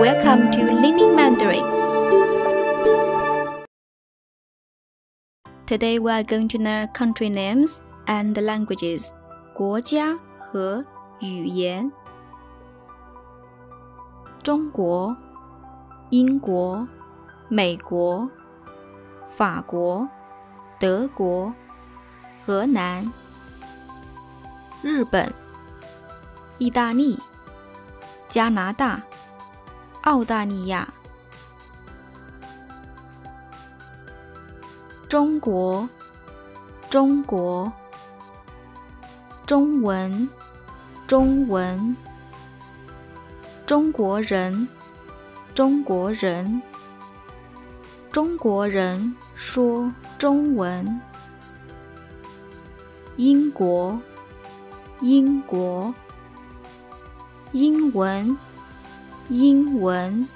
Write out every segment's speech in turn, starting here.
Welcome to Learning Mandarin. Today we are going to learn country names and languages. 国家和语言。中国、英国、美国、法国、德国、荷兰、 日本、意大利、加拿大。澳大利亚、中国、中国、中文、中文、中国人、中国人、中国人说中文、英国、英国、英文。英文，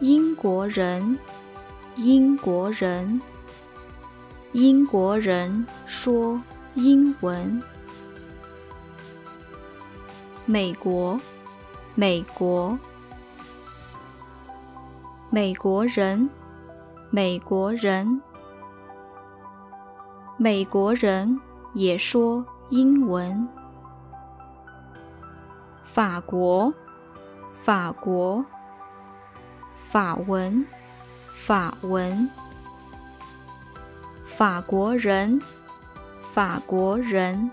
英国人，英国人，英国人说英文。美国，美国，美国人，美国人，美国人也说英文。法国。法国，法文，法文，法国人，法国人，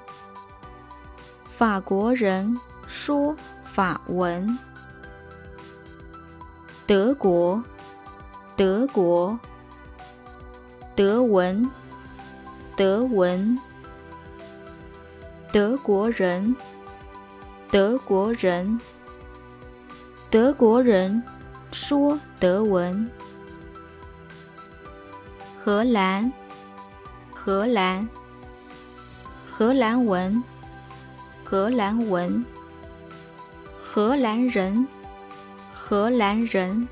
法国人说法文。德国，德国，德文，德文，德国人，德国人。德国人说德文。荷兰，荷兰，荷兰文，荷兰文，荷兰人，荷兰人，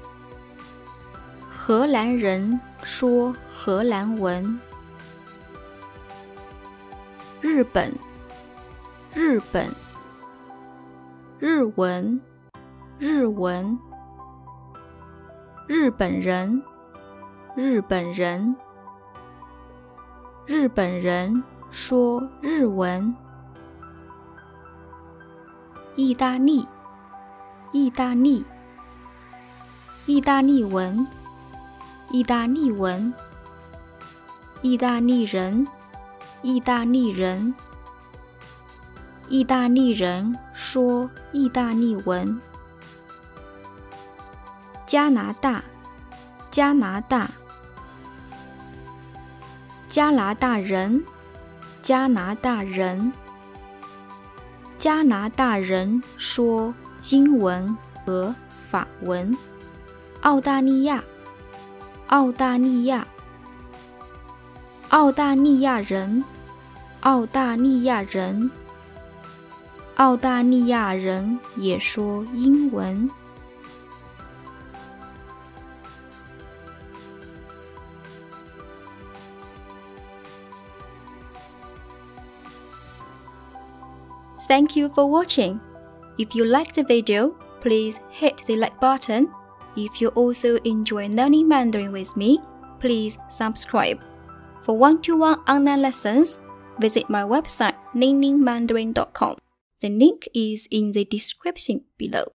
荷兰人说荷兰文。日本，日本，日文。日文，日本人，日本人，日本人说日文。意大利，意大利，意大利文，意大利文，意大利人，意大利人，意大利人说意大利文。加拿大，加拿大，加拿大人，加拿大人，加拿大人说英文和法文。澳大利亚，澳大利亚，澳大利亚人，澳大利亚人，澳大利亚人也说英文。Thank you for watching. If you liked the video, please hit the like button. If you also enjoy learning Mandarin with me, please subscribe. For one-to-one online lessons, visit my website learningmandarin.com. The link is in the description below.